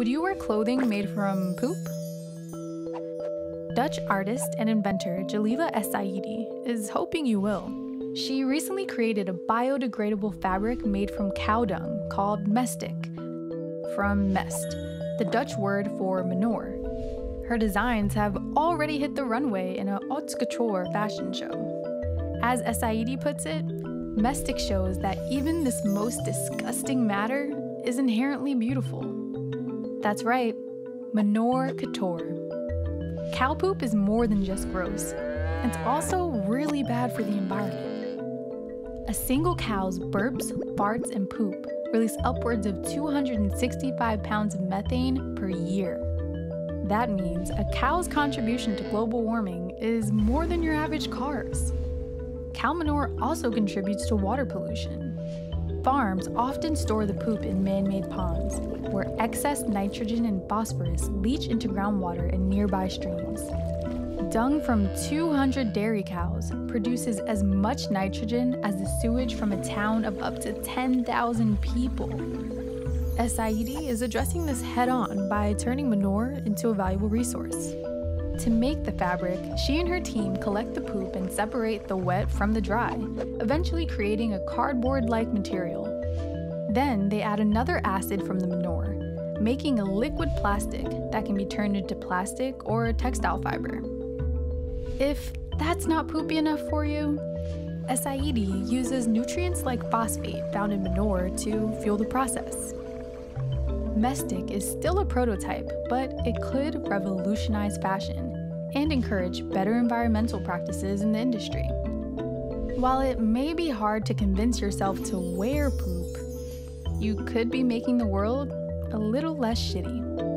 Would you wear clothing made from poop? Dutch artist and inventor Jalila Essaidi is hoping you will. She recently created a biodegradable fabric made from cow dung called mestic, from mest, the Dutch word for manure. Her designs have already hit the runway in a haute couture fashion show. As Essaidi puts it, mestic shows that even this most disgusting matter is inherently beautiful. That's right, manure couture. Cow poop is more than just gross, it's also really bad for the environment. A single cow's burps, farts, and poop release upwards of 265 pounds of methane per year. That means a cow's contribution to global warming is more than your average car's. Cow manure also contributes to water pollution. Farms often store the poop in man made ponds, where excess nitrogen and phosphorus leach into groundwater in nearby streams. Dung from 200 dairy cows produces as much nitrogen as the sewage from a town of up to 10,000 people. Essaidi is addressing this head on by turning manure into a valuable resource. To make the fabric, she and her team collect the poop and separate the wet from the dry, eventually creating a cardboard like material. Then they add another acid from the manure, making a liquid plastic that can be turned into plastic or textile fiber. If that's not poopy enough for you, Essaidi uses nutrients like phosphate found in manure to fuel the process. Mestic is still a prototype, but it could revolutionize fashion and encourage better environmental practices in the industry. While it may be hard to convince yourself to wear poop, you could be making the world a little less shitty.